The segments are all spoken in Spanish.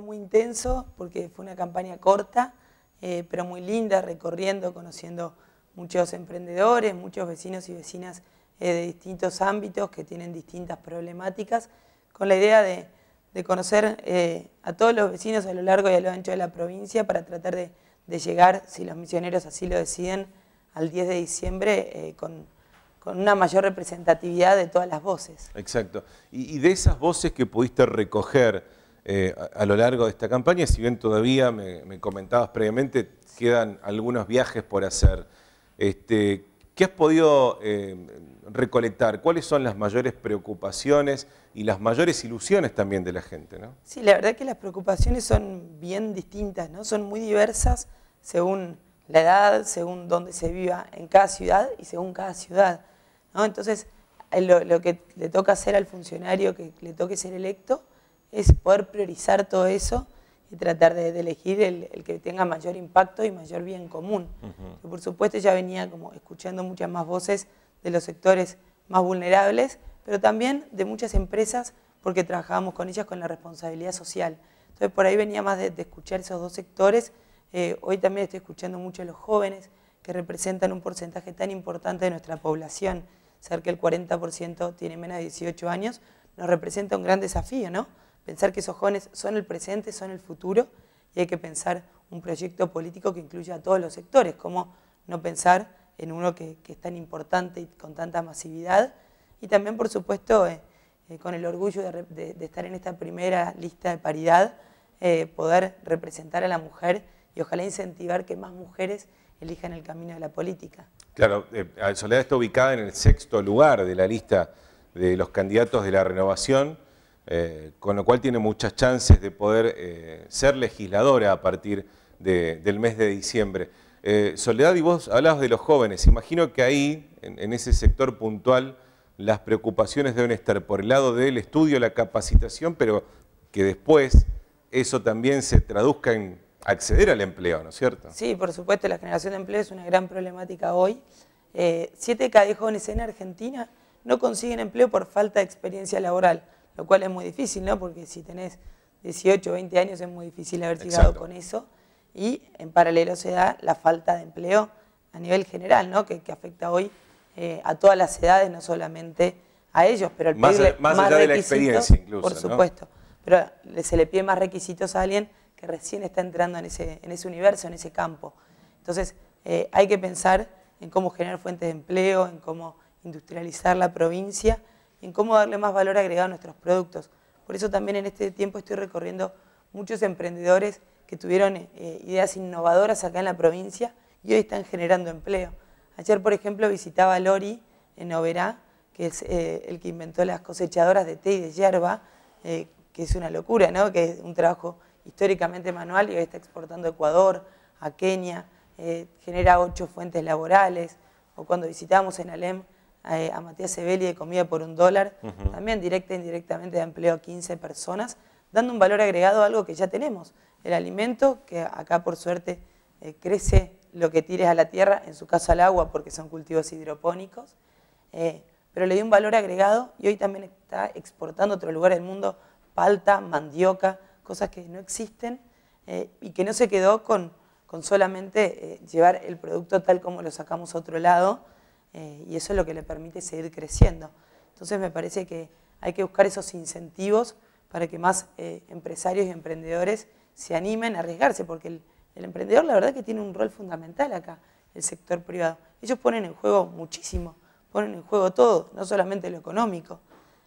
muy intenso porque fue una campaña corta, eh, pero muy linda, recorriendo, conociendo muchos emprendedores, muchos vecinos y vecinas eh, de distintos ámbitos que tienen distintas problemáticas, con la idea de, conocer eh, a todos los vecinos a lo largo y a lo ancho de la provincia para tratar de, llegar, si los misioneros así lo deciden, al 10 de diciembre con, una mayor representatividad de todas las voces. Exacto. Y, de esas voces que pudiste recoger a, lo largo de esta campaña, si bien todavía me comentabas previamente, quedan algunos viajes por hacer. Este, ¿Qué has podido eh, recolectar? ¿Cuáles son las mayores preocupaciones y las mayores ilusiones también de la gente? ¿no? Sí, la verdad que las preocupaciones son bien distintas, ¿no? son muy diversas según la edad, según dónde se viva en cada ciudad y según cada ciudad. ¿no? Entonces, eh, lo, lo, que le toca hacer al funcionario que le toque ser electo es poder priorizar todo eso y tratar de, elegir el, que tenga mayor impacto y mayor bien común. por supuesto ya venía como escuchando muchas más voces de los sectores más vulnerables, pero también de muchas empresas porque trabajábamos con ellas con la responsabilidad social. Entonces por ahí venía más de, escuchar esos dos sectores. Eh, hoy también estoy escuchando mucho a los jóvenes que representan un porcentaje tan importante de nuestra población, ser que el 40% tiene menos de 18 años, nos representa un gran desafío, ¿no? Pensar que esos jóvenes son el presente, son el futuro, y hay que pensar un proyecto político que incluya a todos los sectores, como no pensar en uno que, es tan importante y con tanta masividad, y también, por supuesto, eh, eh, con el orgullo de, estar en esta primera lista de paridad, eh, poder representar a la mujer y ojalá incentivar que más mujeres elijan el camino de la política. Claro, Soledad está ubicada en el sexto lugar de la lista de los candidatos de la renovación, eh, con lo cual tiene muchas chances de poder eh, ser legisladora a partir del mes de diciembre. Eh, Soledad, y vos hablabas de los jóvenes, imagino que ahí, en, ese sector puntual, las preocupaciones deben estar por el lado del estudio, la capacitación, pero que después eso también se traduzca en acceder al empleo, ¿no es cierto? Sí, por supuesto, la generación de empleo es una gran problemática hoy. siete cada jóvenes en Argentina no consiguen empleo por falta de experiencia laboral lo cual es muy difícil, ¿no? Porque si tenés 18, 20 años es muy difícil haber llegado con eso. Y en paralelo se da la falta de empleo a nivel general, ¿no? Que, afecta hoy eh, a todas las edades, no solamente a ellos, pero el más, más, allá de la experiencia incluso. Por supuesto. Pero se le pide más requisitos a alguien que recién está entrando en ese, en ese universo, en ese campo. Entonces, eh, hay que pensar en cómo generar fuentes de empleo, en cómo industrializar la provincia en cómo darle más valor agregado a nuestros productos. Por eso también en este tiempo estoy recorriendo muchos emprendedores que tuvieron eh, ideas innovadoras acá en la provincia y hoy están generando empleo. Ayer, por ejemplo, visitaba a Lori en Oberá, que es eh, el que inventó las cosechadoras de té y de hierba, eh, que es una locura, ¿no? que es un trabajo históricamente manual y hoy está exportando a Ecuador, a Kenia, genera ocho fuentes laborales. O cuando visitamos en Alem a Matías Sebeli de Comida por un dólar, también directa e indirectamente de empleo a 15 personas, dando un valor agregado a algo que ya tenemos, el alimento, que acá por suerte eh, crece lo que tires a la tierra, en su caso al agua porque son cultivos hidropónicos, eh, pero le dio un valor agregado y hoy también está exportando a otro lugar del mundo palta, mandioca, cosas que no existen eh, y que no se quedó con, con solamente llevar el producto tal como lo sacamos a otro lado, eh, y eso es lo que le permite seguir creciendo. Entonces me parece que hay que buscar esos incentivos para que más eh, empresarios y emprendedores se animen a arriesgarse, porque el, emprendedor la verdad que tiene un rol fundamental acá, el sector privado. Ellos ponen en juego muchísimo, ponen en juego todo, no solamente lo económico.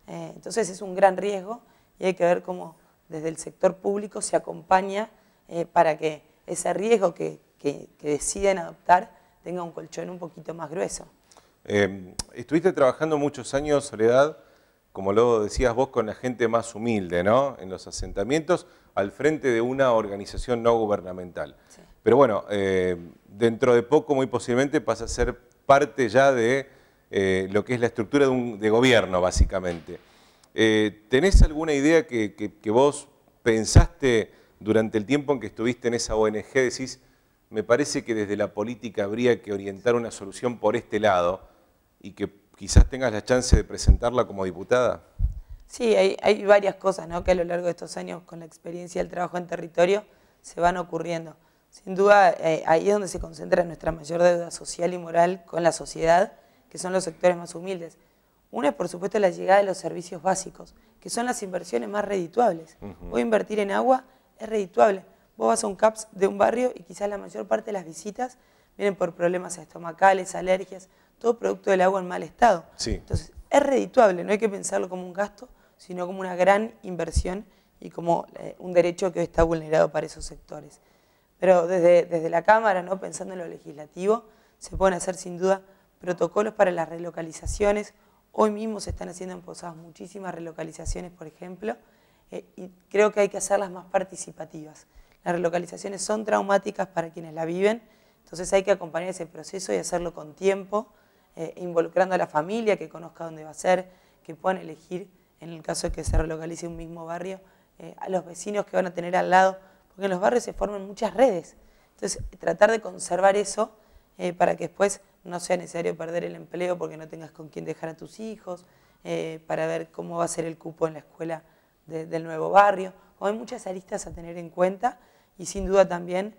Eh, entonces es un gran riesgo y hay que ver cómo desde el sector público se acompaña para que ese riesgo que deciden adoptar tenga un colchón un poquito más grueso. Em, estuviste trabajando muchos años, Soledad, como lo decías vos, con la gente más humilde, ¿no? En los asentamientos, al frente de una organización no gubernamental. Pero bueno, eh, dentro de poco, muy posiblemente, pasa a ser parte ya de eh, lo que es la estructura de, gobierno, básicamente. Eh, ¿Tenés alguna idea que, que, vos pensaste durante el tiempo en que estuviste en esa ONG? Decís, me parece que desde la política habría que orientar una solución por este lado y que quizás tengas la chance de presentarla como diputada? Sí, hay, varias cosas ¿no? que a lo largo de estos años, con la experiencia del trabajo en territorio, se van ocurriendo. Sin duda, eh, ahí es donde se concentra nuestra mayor deuda social y moral con la sociedad, que son los sectores más humildes. Una es, por supuesto, la llegada de los servicios básicos, que son las inversiones más redituables. Voy a invertir en agua es redituable. Vos vas a un CAPS de un barrio y quizás la mayor parte de las visitas vienen por problemas estomacales, alergias, todo producto del agua en mal estado. Entonces, es redituable, no hay que pensarlo como un gasto, sino como una gran inversión y como eh, un derecho que hoy está vulnerado para esos sectores. Pero desde, desde la Cámara, ¿no? pensando en lo legislativo, se pueden hacer sin duda protocolos para las relocalizaciones. Hoy mismo se están haciendo en Posadas muchísimas relocalizaciones, por ejemplo, eh, y creo que hay que hacerlas más participativas. Las relocalizaciones son traumáticas para quienes la viven, entonces hay que acompañar ese proceso y hacerlo con tiempo, eh, involucrando a la familia, que conozca dónde va a ser, que puedan elegir en el caso de que se relocalice un mismo barrio, eh, a los vecinos que van a tener al lado, porque en los barrios se forman muchas redes. Entonces, tratar de conservar eso eh, para que después no sea necesario perder el empleo porque no tengas con quién dejar a tus hijos, para ver cómo va a ser el cupo en la escuela del nuevo barrio. Hay muchas aristas a tener en cuenta y sin duda también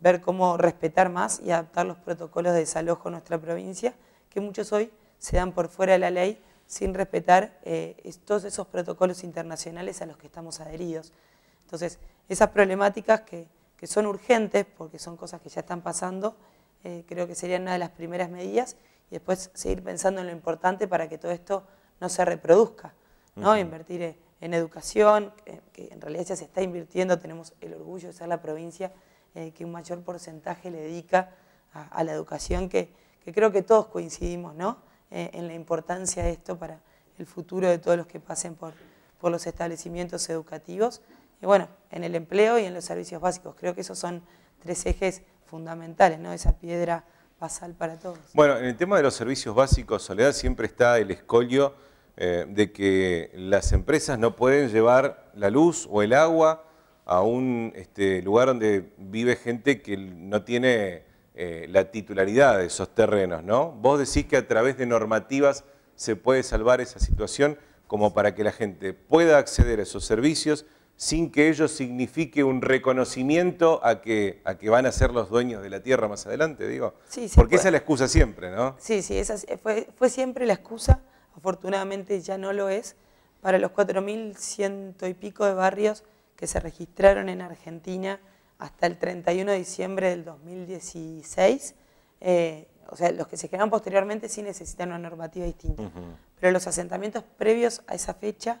ver cómo respetar más y adaptar los protocolos de desalojo en nuestra provincia, que muchos hoy se dan por fuera de la ley sin respetar eh, todos esos protocolos internacionales a los que estamos adheridos. Entonces, esas problemáticas que, son urgentes, porque son cosas que ya están pasando, eh, creo que serían una de las primeras medidas, y después seguir pensando en lo importante para que todo esto no se reproduzca, ¿no? Invertir eh, en educación, que, en realidad ya se está invirtiendo, tenemos el orgullo de ser la provincia que un mayor porcentaje le dedica a, la educación, que, creo que todos coincidimos, ¿no? Eh, en la importancia de esto para el futuro de todos los que pasen por, por los establecimientos educativos. Y bueno, en el empleo y en los servicios básicos. Creo que esos son tres ejes fundamentales, ¿no? Esa piedra basal para todos. Bueno, en el tema de los servicios básicos, Soledad, siempre está el escollo eh, de que las empresas no pueden llevar la luz o el agua a un este, lugar donde vive gente que no tiene eh, la titularidad de esos terrenos, ¿no? Vos decís que a través de normativas se puede salvar esa situación como para que la gente pueda acceder a esos servicios sin que ello signifique un reconocimiento a que, a que van a ser los dueños de la tierra más adelante, digo. Sí, Porque esa es la excusa siempre, ¿no? Sí, sí, esa fue, fue siempre la excusa, afortunadamente ya no lo es, para los 4.100 y pico de barrios que se registraron en Argentina hasta el 31 de diciembre del 2016. Eh, o sea, los que se crearon posteriormente sí necesitan una normativa distinta. Pero los asentamientos previos a esa fecha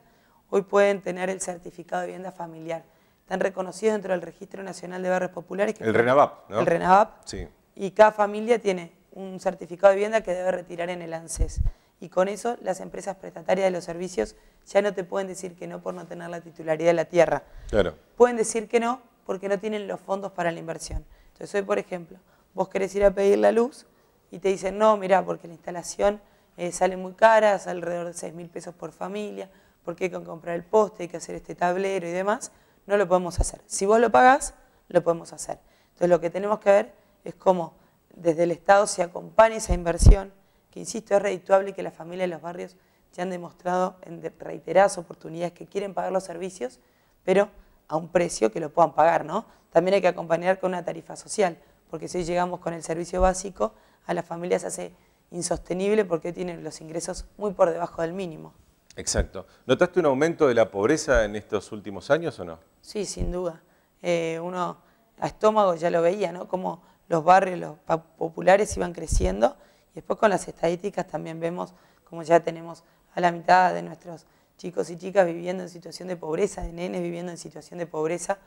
hoy pueden tener el certificado de vivienda familiar. Están reconocidos dentro del Registro Nacional de Barrios Populares. el RENAVAP, ¿no? El RENAVAP. Sí. Y cada familia tiene un certificado de vivienda que debe retirar en el ANSES. Y con eso las empresas prestatarias de los servicios ya no te pueden decir que no por no tener la titularidad de la tierra. Claro. Pueden decir que no porque no tienen los fondos para la inversión. Entonces hoy, por ejemplo, vos querés ir a pedir la luz y te dicen, no, mira, porque la instalación eh, sale muy cara, sale alrededor de 6 mil pesos por familia, porque hay que comprar el poste, hay que hacer este tablero y demás, no lo podemos hacer. Si vos lo pagás, lo podemos hacer. Entonces lo que tenemos que ver es cómo desde el Estado se acompaña esa inversión, que insisto, es redituable y que las familias de los barrios ya han demostrado en reiteradas oportunidades que quieren pagar los servicios, pero a un precio que lo puedan pagar, ¿no? También hay que acompañar con una tarifa social, porque si llegamos con el servicio básico, a las familias se hace insostenible porque tienen los ingresos muy por debajo del mínimo. Exacto. ¿Notaste un aumento de la pobreza en estos últimos años o no? Sí, sin duda. Eh, uno a estómago ya lo veía, ¿no? Como los barrios los populares iban creciendo después con las estadísticas también vemos como ya tenemos a la mitad de nuestros chicos y chicas viviendo en situación de pobreza, de nenes viviendo en situación de pobreza,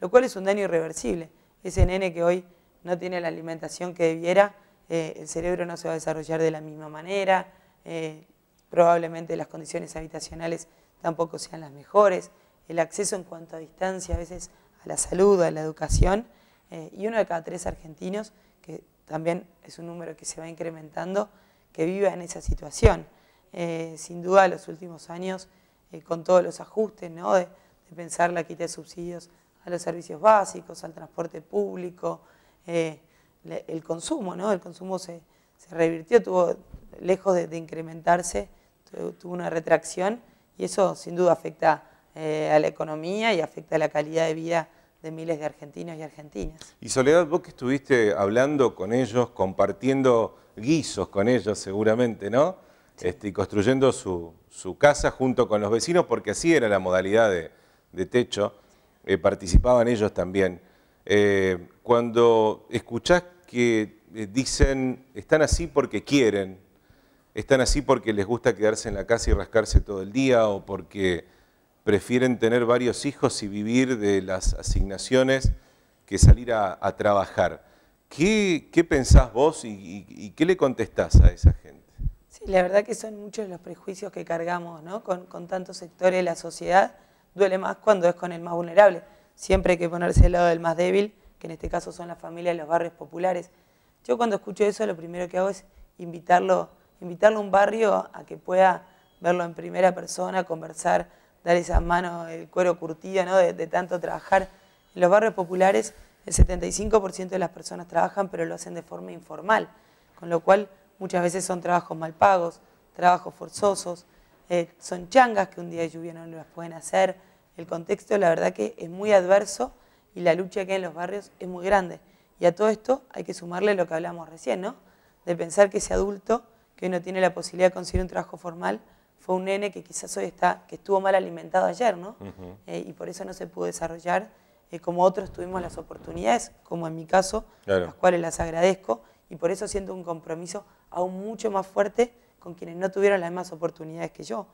lo cual es un daño irreversible. Ese nene que hoy no tiene la alimentación que debiera, eh, el cerebro no se va a desarrollar de la misma manera, eh, probablemente las condiciones habitacionales tampoco sean las mejores, el acceso en cuanto a distancia a veces a la salud, a la educación, eh, y uno de cada tres argentinos, que también es un número que se va incrementando, que viva en esa situación. Eh, sin duda los últimos años, eh, con todos los ajustes, ¿no? de, pensar la quita de subsidios a los servicios básicos, al transporte público, eh, el consumo, ¿no? el consumo se, revirtió, tuvo, lejos de, incrementarse, tuvo, una retracción y eso sin duda afecta a la economía y afecta a la calidad de vida de miles de argentinos y argentinas. Y Soledad, vos que estuviste hablando con ellos, compartiendo guisos con ellos seguramente, ¿no? Este, y construyendo su, casa junto con los vecinos, porque así era la modalidad de, techo, eh, participaban ellos también. Eh, cuando escuchás que eh, dicen, están así porque quieren, están así porque les gusta quedarse en la casa y rascarse todo el día, o porque prefieren tener varios hijos y vivir de las asignaciones que salir a, trabajar. ¿Qué, pensás vos y, qué le contestás a esa gente? Sí, la verdad que son muchos los prejuicios que cargamos ¿no? con, tantos sectores de la sociedad. Duele más cuando es con el más vulnerable. Siempre hay que ponerse al lado del más débil, que en este caso son las familias de los barrios populares. Yo cuando escucho eso lo primero que hago es invitarlo, invitarlo a un barrio a que pueda verlo en primera persona, conversar, dar esas manos, el cuero curtido ¿no? de, tanto trabajar. En los barrios populares el 75% de las personas trabajan, pero lo hacen de forma informal, con lo cual muchas veces son trabajos mal pagos, trabajos forzosos, eh, son changas que un día de lluvia no las pueden hacer. El contexto, la verdad que es muy adverso y la lucha que hay en los barrios es muy grande. Y a todo esto hay que sumarle lo que hablamos recién, ¿no? De pensar que ese adulto que hoy no tiene la posibilidad de conseguir un trabajo formal fue un nene que quizás hoy está, que estuvo mal alimentado ayer, ¿no? Eh, y por eso no se pudo desarrollar eh, como otros tuvimos las oportunidades, como en mi caso, las cuales las agradezco, y por eso siento un compromiso aún mucho más fuerte con quienes no tuvieron las mismas oportunidades que yo.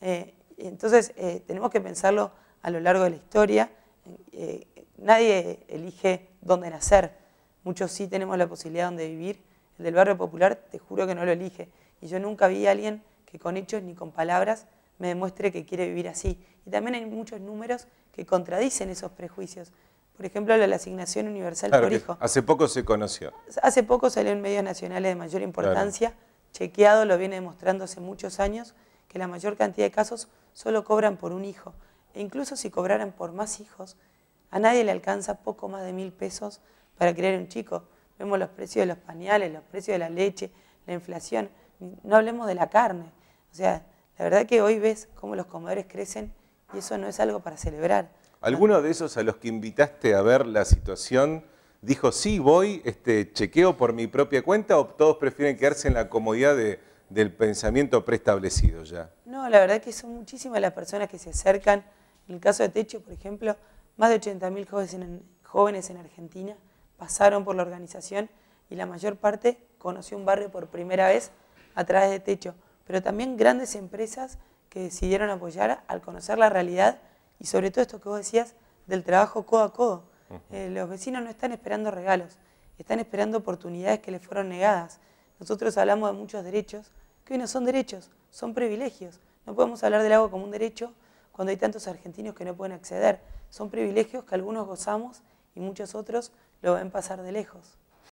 Eh, entonces, tenemos que pensarlo a lo largo de la historia. nadie elige dónde nacer, muchos sí tenemos la posibilidad de dónde vivir. El del barrio popular, te juro que no lo elige. Y yo nunca vi a alguien que con hechos ni con palabras me demuestre que quiere vivir así. Y también hay muchos números que contradicen esos prejuicios. Por ejemplo, la, asignación universal por hijo. Hace poco se conoció. Hace poco salió en medios nacionales de mayor importancia, chequeado, lo viene demostrando hace muchos años, que la mayor cantidad de casos solo cobran por un hijo. E incluso si cobraran por más hijos, a nadie le alcanza poco más de mil pesos para criar un chico. Vemos los precios de los pañales, los precios de la leche, la inflación. No hablemos de la carne. O sea, la verdad que hoy ves cómo los comedores crecen y eso no es algo para celebrar. ¿Alguno de esos a los que invitaste a ver la situación dijo, sí, voy, este, chequeo por mi propia cuenta o todos prefieren quedarse en la comodidad del pensamiento preestablecido ya? No, la verdad que son muchísimas las personas que se acercan. En el caso de Techo, por ejemplo, más de 80.000 jóvenes en, jóvenes en Argentina pasaron por la organización y la mayor parte conoció un barrio por primera vez a través de Techo pero también grandes empresas que decidieron apoyar al conocer la realidad y sobre todo esto que vos decías del trabajo codo a codo. Eh, los vecinos no están esperando regalos, están esperando oportunidades que les fueron negadas. Nosotros hablamos de muchos derechos que hoy no son derechos, son privilegios. No podemos hablar del agua como un derecho cuando hay tantos argentinos que no pueden acceder. Son privilegios que algunos gozamos y muchos otros lo ven pasar de lejos.